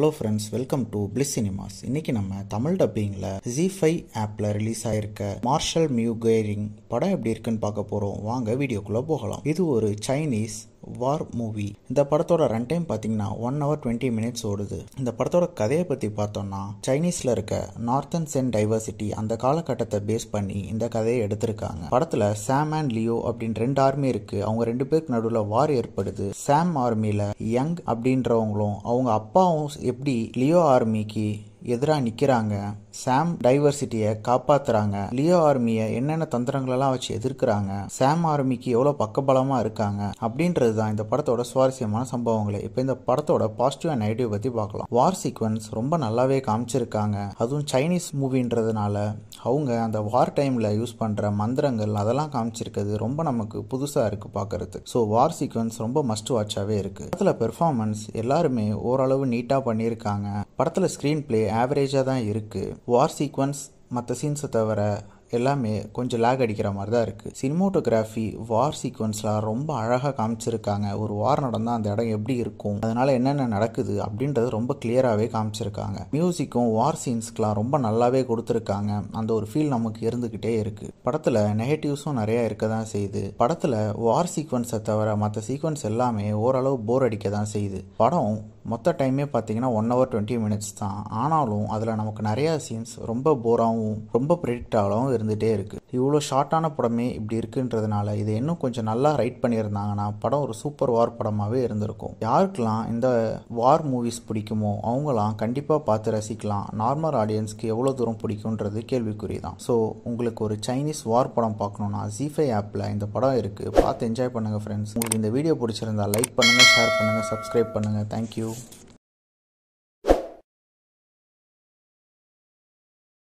Hello friends welcome to bliss cinemas இன்னைக்கு நம்ம தமிழ் டப்பிங்கில் ஜி ஃபைவ் ஆப்பில் ரிலீஸ் ஆயிருக்க மார்ஷல் மியூகேரிங் படம் எப்படி இருக்குன்னு பார்க்க போகிறோம் வாங்க வீடியோக்குள்ளே போகலாம். இது ஒரு சைனீஸ் வார் மூவி இந்த படத்தோட ரன் டைம் பார்த்தீங்கன்னா ஒன் ஹவர் டுவெண்ட்டி மினிட்ஸ் ஓடுது. இந்த படத்தோட கதையை பற்றி பார்த்தோம்னா சைனீஸில் இருக்க நார்த்தன் சென் டைவர்சிட்டி அந்த காலகட்டத்தை பேஸ் பண்ணி இந்த கதையை எடுத்திருக்காங்க. படத்தில் சாம் அண்ட் லியோ அப்படின்னு ரெண்டு ஆர்மி இருக்கு. அவங்க ரெண்டு பேருக்கு நடுவில் வார் ஏற்படுது. சாம் ஆர்மியில் யங் அப்படின்றவங்களும் அவங்க அப்பாவும் எப்படி லியோ ஆர்மிக்கு எதிராக நிற்கிறாங்க சாம் டைவர்சிட்டியை காப்பாத்துறாங்க. லியோ ஆர்மியை என்னென்ன தந்திரங்களெல்லாம் வச்சு எதிர்க்கிறாங்க? சாம் ஆர்மிக்கு எவ்வளோ பக்கபலமாக இருக்காங்க? அப்படின்றது தான் இந்த படத்தோட சுவாரஸ்யமான சம்பவங்களே. இப்போ இந்த படத்தோட பாசிட்டிவ் அண்ட் நெகட்டிவ் பற்றி பார்க்கலாம். வார் சீக்வன்ஸ் ரொம்ப நல்லாவே காமிச்சிருக்காங்க. அதுவும் சைனீஸ் மூவின்றதுனால அவங்க அந்த வார் டைமில் யூஸ் பண்ணுற மந்திரங்கள் அதெல்லாம் காமிச்சிருக்கிறது ரொம்ப நமக்கு புதுசாக இருக்குது பார்க்கறது ஸோ வார் சீக்வன்ஸ் ரொம்ப மஸ்ட் வாட்சாகவே இருக்குது படத்தில் பெர்ஃபார்மன்ஸ் எல்லாருமே ஓரளவு நீட்டாக பண்ணியிருக்காங்க. படத்தில் ஸ்க்ரீன் பிளே ஆவரேஜாக தான் இருக்குது வார் சீக்வன்ஸ் மற்ற சீன்ஸை தவிர எல்லாமே கொஞ்சம் லேக் அடிக்கிற மாதிரி தான் இருக்குது சினிமோட்டோகிராஃபி வார் சீக்வன்ஸ்லாம் ரொம்ப அழகாக காமிச்சிருக்காங்க. ஒரு வார் நடந்தால் அந்த இடம் எப்படி இருக்கும்? அதனால் என்னென்ன நடக்குது? அப்படின்றது ரொம்ப கிளியராகவே காமிச்சிருக்காங்க. மியூசிக்கும் வார் சீன்ஸ்க்கெலாம் ரொம்ப நல்லாவே கொடுத்துருக்காங்க. அந்த ஒரு ஃபீல் நமக்கு இருந்துக்கிட்டே இருக்குது படத்தில் நெகட்டிவ்ஸும் நிறையா இருக்க தான் செய்யுது. படத்தில் வார் சீக்வன்ஸை தவிர மற்ற சீக்வன்ஸ் எல்லாமே ஓரளவு போர் அடிக்க தான் செய்யுது. படம் மொத்த டைமே பார்த்தீங்கன்னா ஒன் ஹவர் டுவெண்ட்டி மினிட்ஸ் தான். ஆனாலும் அதில் நமக்கு நிறையா சீன்ஸ் ரொம்ப போராகவும் ரொம்ப ப்ரெடிக்டாகவும் இருந்துகிட்டே இருக்குது இவ்வளோ ஷார்ட்டான படமே இப்படி இருக்குன்றதுனால இதை இன்னும் கொஞ்சம் நல்லா ரைட் பண்ணியிருந்தாங்கன்னா படம் ஒரு சூப்பர் வார் படமாகவே இருந்திருக்கும். யாருக்கெல்லாம் இந்த வார் மூவிஸ் பிடிக்குமோ அவங்களாம் கண்டிப்பாக பார்த்து ரசிக்கலாம். நார்மல் ஆடியன்ஸ்க்கு எவ்வளோ தூரம் பிடிக்குன்றது கேள்விக்குறி தான் ஸோ உங்களுக்கு ஒரு சைனீஸ் வார் படம் பார்க்கணுன்னா ஜிஃபை ஆப்பில் இந்த படம் இருக்குது பார்த்து என்ஜாய் பண்ணுங்கள் ஃப்ரெண்ட்ஸ் உங்களுக்கு இந்த வீடியோ பிடிச்சிருந்தா லைக் பண்ணுங்கள் ஷேர் பண்ணுங்கள் சப்ஸ்கிரைப் பண்ணுங்கள் தேங்க்யூ